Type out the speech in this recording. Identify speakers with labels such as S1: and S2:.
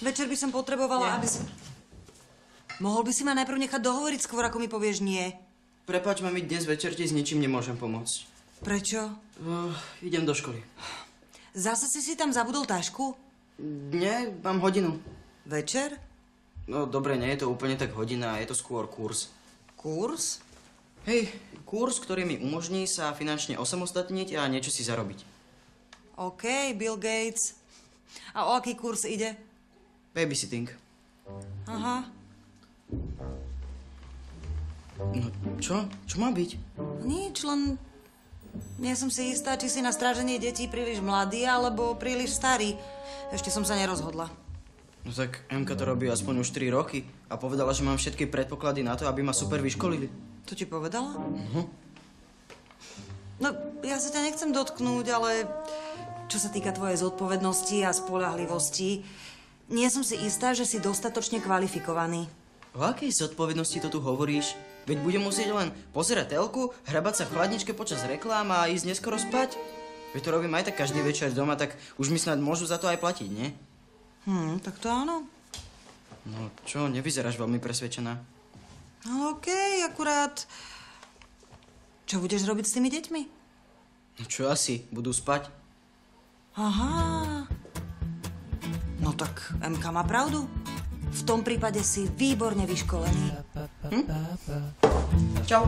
S1: Večer by som potrebovala,
S2: Nie.
S1: aby si... Mohol by si ma najprv nechať dohovoriť skôr, ako mi povieš nie.
S2: Prepač, mami, dnes večer ti s ničím nemôžem pomôcť.
S1: Prečo?
S2: Uh, idem do školy.
S1: Zase si si tam zabudol tašku?
S2: Nie, mám hodinu.
S1: Večer?
S2: No dobre, nie je to úplne tak hodina, je to skôr kurz.
S1: Kurs?
S2: Hej, kurz, ktorý mi umožní sa finančne osamostatniť a niečo si zarobiť.
S1: OK, Bill Gates. A o aký kurz ide?
S2: Babysitting.
S1: Aha.
S2: No čo? Čo má byť?
S1: Nič, len... Nie som si istá, či si na stráženie detí príliš mladý alebo príliš starý. Ešte som sa nerozhodla.
S2: No tak MK to robí aspoň už 3 roky a povedala, že mám všetky predpoklady na to, aby ma super vyškolili.
S1: To ti povedala? No, ja sa ťa nechcem dotknúť, ale čo sa týka tvojej zodpovednosti a spolahlivosti, nie som si istá, že si dostatočne kvalifikovaný.
S2: O akej zodpovednosti to tu hovoríš? Veď budem musieť len pozerať telku, hrabať sa v chladničke počas reklám a ísť neskoro spať. Veď to robím aj tak každý večer doma, tak už mi snad môžu za to aj platiť, nie?
S1: Hm, tak to áno.
S2: No čo, nevyzeráš veľmi presvedčená.
S1: No okej, akurát... Čo budeš robiť s tými deťmi?
S2: No čo asi, budú spať?
S1: Aha. No tak MK má pravdu. V tom prípade si výborne vyškolený.
S2: Čau.